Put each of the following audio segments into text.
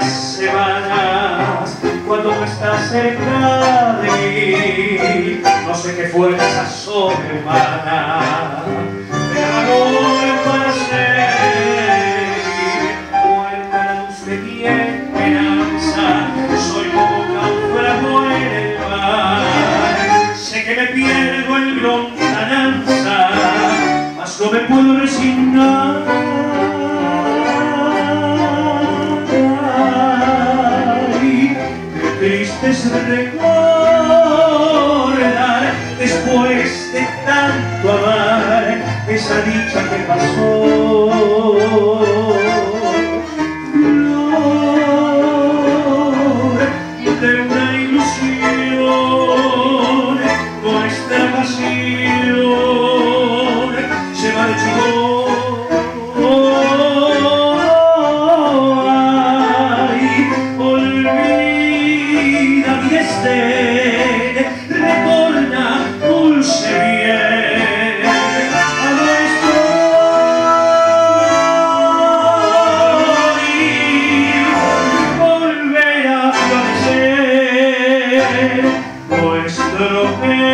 semanas cuando no estás cerca de mí. No sé qué fuerza sobrehumana me da para seguir. Muerta la luz de mi esperanza, soy como náufrago en el mar. Sé que me pierdo en lontananza, mas no me puedo resignar. them same voice, little pig.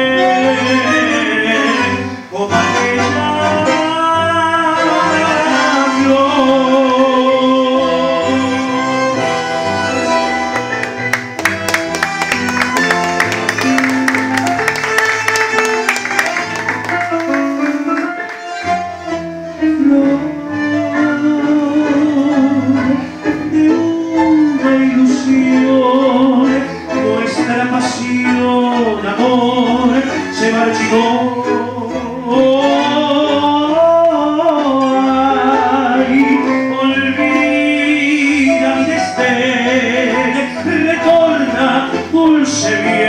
triste, retorna dulce bien.